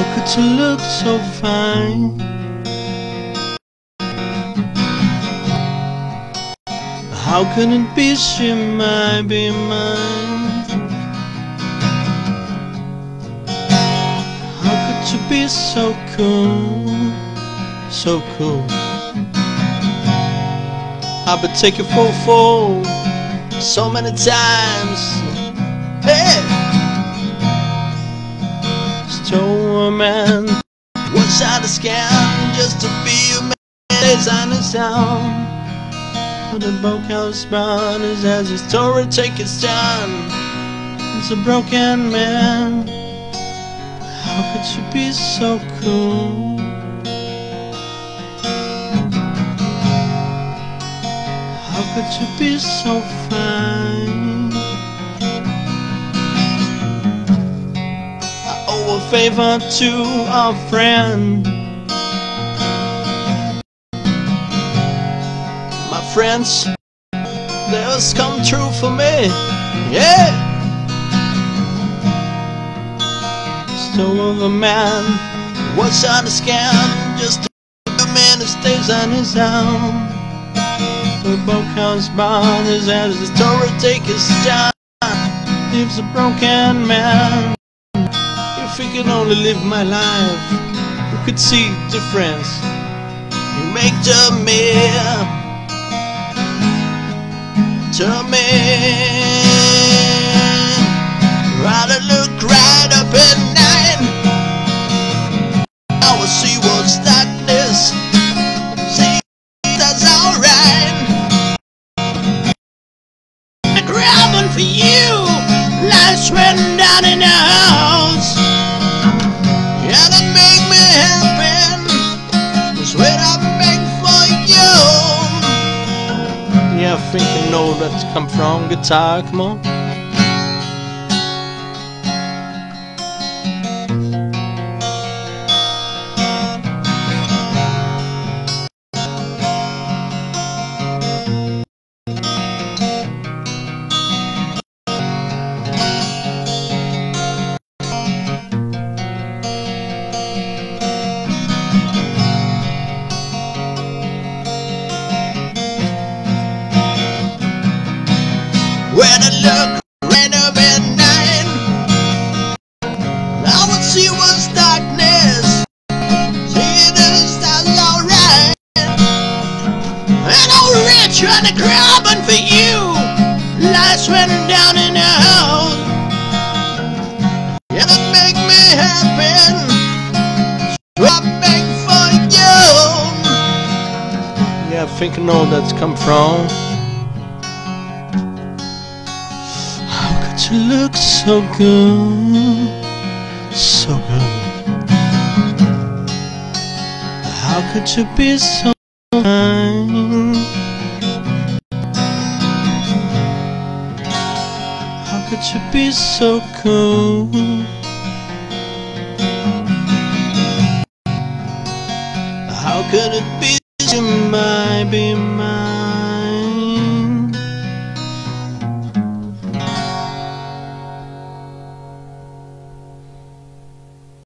How could you look so fine? How could it be she might be mine? How could you be so cool, so cool? I've been taken for a fool so many times. Hey! Man, one shot of scam just to be a man on his own. But the bunkhouse bound is as his story take its time. He's a broken man. How could you be so cool? How could you be so fine? Favor to our friend. My friends, always come true for me. Yeah! Stole of a man, what's on the scam? Just a man who stays on his own. The bunkhouse bound is as the story take his time. Lives a broken man. We could only live my life, we could see the difference. You make to me, to me. Rather look right up at night. I will see what's darkness. See that's alright. I'm Grabbing for you, lights went down in the house. You know where that's come from. Guitar, come on. Look right up at night, I would see what's darkness. See the stars alright. And I'm rich on the grabbing for you. Lights went down in the house. That make me happy. So I for you. Yeah, I think know that's come from. You look so good, so good? How could you be so fine? How could you be so cool? How could it be